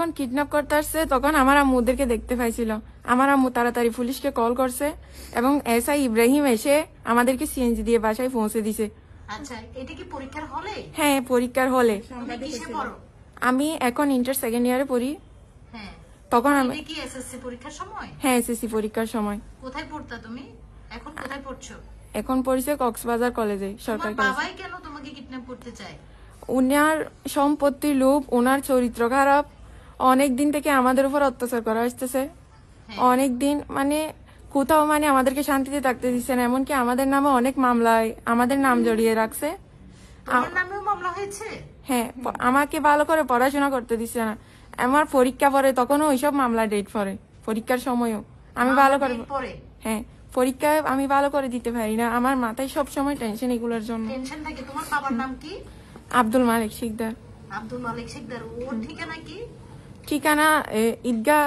যখন কিডন্যাপ করতে আসছে তখন আমার আম্মু ওদেরকে দেখতে পাইছিল। আমার আম্মু তাড়াতাড়ি পুলিশকে কল করছে এবং এসআই ইব্রাহিম এসে আমাদেরকে সিএনজি দিয়ে বাসায় পৌঁছে দিছে। আচ্ছা এটা কি পরীক্ষার হলে? হ্যাঁ পরীক্ষার হলে। আমি এখন ইন্টার সেকেন্ড ইয়ারে পড়ি। হ্যাঁ। তখন আমি এটা কি এসএসসি পরীক্ষার সময়? হ্যাঁ এসএসসি পরীক্ষার সময়। কোথায় পড়তা তুমি? এখন কোথায় পড়ছো? এখন পড়ছে কক্সবাজার কলেজে সরকারি বাবাই কেন তোমাকে কিডন্যাপ করতে চায়? উনার সম্পত্তি লোভ ওনার চরিত্র খারাপ। অনেক দিন থেকে আমাদের উপর অত্যাচার করা আসতেছে অনেক দিন মানে কোথাও মানে আমাদেরকে শান্তিতে থাকতে দিচ্ছে না এমনকি আমাদের নামে অনেক মামলায় আমাদের নাম জড়িয়ে রাখছে। হ্যাঁ আমাকে ভালো করে পড়াশোনা করতে দিচ্ছে না। আমার পরীক্ষা পরে তখনও ওইসব মামলা ডেট পরে পরীক্ষার সময়ও। আমি ভালো করে হ্যাঁ পরীক্ষায় আমি ভালো করে দিতে পারি না। আমার মাথায় সব সময় টেনশন এগুলোর জন্য। টেনশন থাকে তোমার বাবার নাম কি? আব্দুল মালিক শিকদার। আব্দুল মালিক শেখদার ওর ঠিকানা কি? ঠিকানা এ, ঈদগা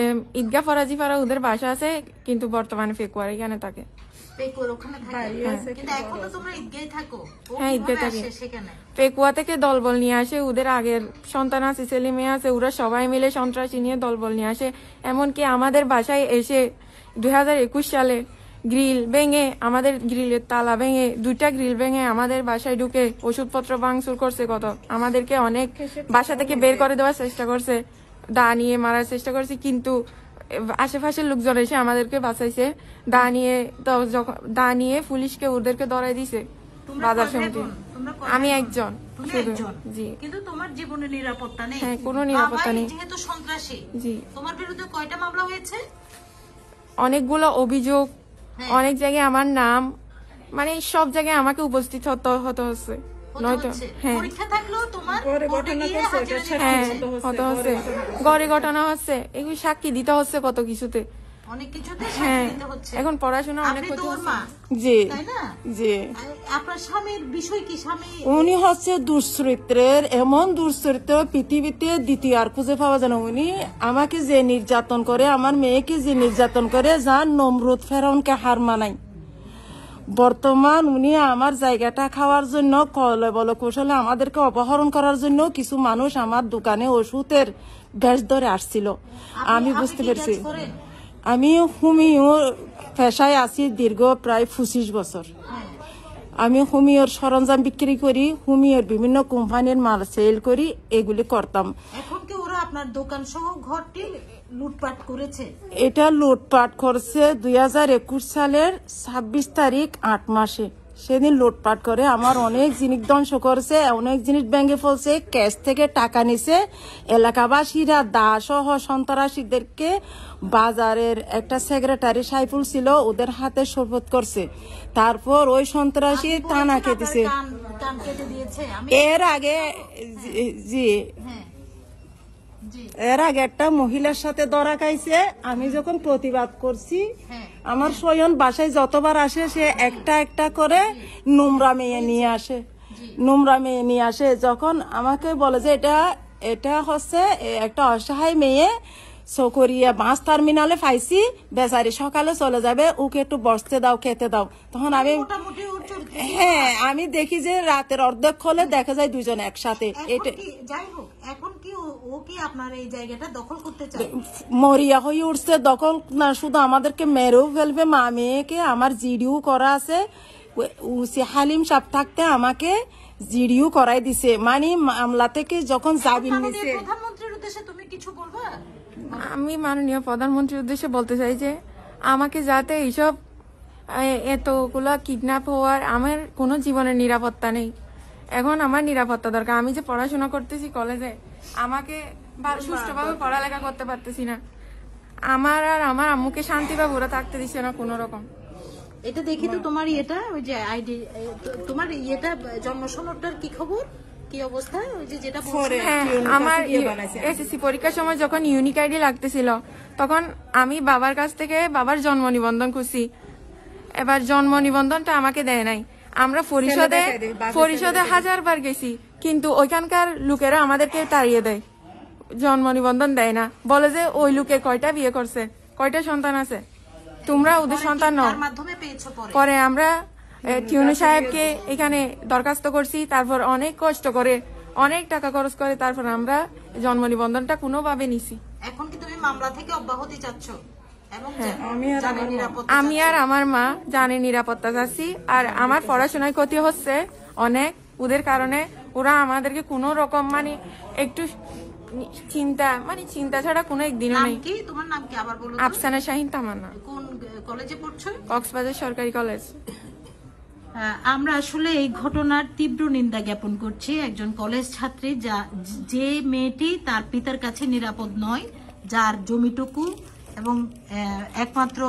এম, ঈদগাহ ফরাজি পাড়া ওদের বাসা আছে কিন্তু বর্তমানে ফেকুয়ার এখানে থাকে। হ্যাঁ, পেকুয়া থেকে। দলবল নিয়ে আসে ওদের আগের সন্তান আছে ছেলে মেয়ে আছে ওরা সবাই মিলে সন্ত্রাসী নিয়ে দলবল নিয়ে আসে। এমনকি আমাদের বাসায় এসে দুই হাজার একুশ সালে গ্রিল ভেঙে আমাদের গ্রিলের তালা ভেঙে দুইটা গ্রিল ভেঙে আমাদের বাসায় ঢুকে ওষুধপত্র ভাঙচুর করছে কত? আমাদেরকে অনেক বাসা থেকে বের করে দেওয়ার চেষ্টা করছে দা নিয়ে মারার চেষ্টা করছে কিন্তু আশেপাশের লোকজন এসে আমাদেরকে বাঁচাইছে। দা নিয়ে দা নিয়ে পুলিশকে ওদেরকে ধরাই দিছে বাজার সমিতি আমি একজন তুমি শুধু একজন। জি। কিন্তু তোমার জীবনে নিরাপত্তা নেই। হ্যাঁ, কোনো নিরাপত্তা নেই। যেহেতু সন্ত্রাসী জি। তোমার বিরুদ্ধে কয়টা মামলা হয়েছে? অনেকগুলো অভিযোগ। অনেক জায়গায় আমার নাম মানে সব জায়গায় আমাকে উপস্থিত হতে হতে হচ্ছে। নয়তো হ্যাঁ। হ্যাঁ হতে হচ্ছে গড়ে ঘটনা হচ্ছে এগুলি সাক্ষী দিতে হচ্ছে কত কিছুতে। অনেক কিছুতে হ্যাঁ হচ্ছে। এখন পড়াশোনা অনেক ক্ষতি হচ্ছে। জি তাই না? জি। আপনার স্বামীর বিষয় কি? স্বামী উনি হচ্ছে দুশ্চরিত্রের এমন দুশ্চরিত্র পৃথিবীতে দ্বিতীয় আর খুঁজে পাওয়া যায় না। উনি আমাকে যে নির্যাতন করে আমার মেয়েকে যে নির্যাতন করে যার নমরুদ ফেরাউনকে হার মানাই। বর্তমান উনি আমার জায়গাটা খাওয়ার জন্য কলে বল কৌশলে আমাদেরকে অপহরণ করার জন্য কিছু মানুষ আমার দোকানে ওষুধের ব্যাস ধরে আসছিল। আমি বুঝতে পেরেছি? আমি হোমিও পেশায় আছি দীর্ঘ প্রায় পঁচিশ বছর। আমি হোমিওর সরঞ্জাম বিক্রি করি হোমিওর বিভিন্ন কোম্পানির মাল সেল করি এগুলি করতাম। এখন কি ওরা আপনার দোকান সহ ঘরটি লুটপাট করেছে? এটা লুটপাট করছে দুই হাজার একুশ সালের ছাব্বিশ তারিখ আট মাসে। সেদিন লুটপাট করে আমার অনেক জিনিস ধ্বংস করছে অনেক জিনিস ভেঙে ফেলছে ক্যাশ থেকে টাকা নিছে। এলাকাবাসীরা দা সহ সন্ত্রাসীদেরকে বাজারের একটা সেক্রেটারি সাইফুল ছিল ওদের হাতে শপথ করছে। তারপর ওই সন্ত্রাসী থানা খেতেছে এর আগে জি- জি। হ্যাঁ। জি এর আগে একটা মহিলার সাথে ধরা খাইছে আমি যখন প্রতিবাদ করছি হ্যাঁ। আমার স্বয়ন বাসায় যতবার আসে সে একটা একটা করে নোংরা মেয়ে নিয়ে আসে। নোংরা মেয়ে নিয়ে আসে যখন আমাকে বলে যে এটা এটা হচ্ছে একটা অসহায় মেয়ে সকরিয়া বাস টার্মিনালে পাইছি বেচারি সকালে চলে যাবে ওকে একটু বসতে দাও খেতে দাও। তখন আমি হ্যাঁ আমি দেখি যে রাতের অর্ধেক হলে দেখা যায় দুজন একসাথে। এটা যাই হোক এখন কি ও- ও কি আপনার এই জায়গাটা দখল করতে চায়? মরিয়া হয়ে উঠছে দখল না শুধু আমাদেরকে মেরেও ফেলবে মা মেয়েকে আমার জিডিও করা আছে। হালিম সাপ থাকতে আমাকে জিডিও করাই দিছে। মানে মামলা থেকে যখন জামিন নিছে প্রধানমন্ত্রীর উদ্দেশ্যে তুমি কিছু বলবা? আমি মাননীয় প্রধানমন্ত্রীর উদ্দেশ্যে বলতে চাই যে আমাকে যাতে এইসব এতগুলা কিডন্যাপ হওয়ার আমার কোনো জীবনের নিরাপত্তা নেই। এখন আমার নিরাপত্তা দরকার। আমি যে পড়াশোনা করতেছি কলেজে আমাকে সুষ্ঠুভাবে পড়ালেখা করতে পারতেছি না। আমার আর আমার আম্মুকে শান্তি বা ওরা থাকতে দিচ্ছে না কোনো রকম। এটা দেখি তো তোমার ইয়েটা ওই যে আইডি তোমার ইয়েটা জন্ম সনদটার কি খবর? কি অবস্থা? ওই যে যেটা হ্যাঁ আমার এসএসসি পরীক্ষার সময় যখন ইউনিক আইডি লাগতেছিল তখন আমি বাবার কাছ থেকে বাবার জন্ম নিবন্ধন এবার জন্ম নিবন্ধনটা আমাকে দেয় নাই। আমরা পরিষদে পরিষদে হাজার বার গেছি কিন্তু ওইখানকার লোকেরা আমাদেরকে তাড়িয়ে দেয়। জন্ম নিবন্ধন দেয় না। বলে যে ওই লোকে কয়টা বিয়ে করছে কয়টা সন্তান আছে? তোমরা ওদের সন্তান নও। পরে? আমরা টিউনু সাহেবকে এখানে দরখাস্ত করছি তারপর অনেক কষ্ট করে অনেক টাকা খরচ করে তারপর আমরা জন্ম নিবন্ধনটা কোনোভাবে নিছি। এখন কি তুমি মামলা থেকে অব্যাহতি চাচ্ছ? আমি আর আমার মা। নিরাপত্তা আমি আর আমার মা জানে নিরাপত্তা চাচ্ছি। আর আমার পড়াশোনায় ক্ষতি হচ্ছে অনেক। ওদের কারণে ওরা আমাদেরকে কোনো রকম মানে একটু চিন্তা মানে চিন্তা ছাড়া কোনো একদিনও নেই। তোমার নাম কি? আবার বলো আফসানা শাহিন তামান্না। কোন কলেজে পড়ছো? কক্সবাজার সরকারি কলেজ। আহ, আমরা আসলে এই ঘটনার তীব্র নিন্দা জ্ঞাপন করছি একজন কলেজ ছাত্রী যা যে মেয়েটি তার পিতার কাছে নিরাপদ নয় যার জমিটুকু এবং একমাত্র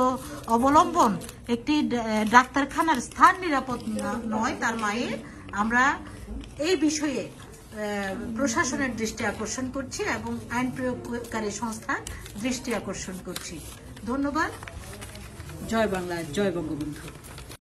অবলম্বন একটি ডাক্তারখানার স্থান নিরাপদ নয়, তার মায়ের। আমরা এই বিষয়ে প্রশাসনের দৃষ্টি আকর্ষণ করছি এবং আইন প্রয়োগকারী সংস্থার দৃষ্টি আকর্ষণ করছি। ধন্যবাদ। জয় বাংলা, জয় বঙ্গবন্ধু।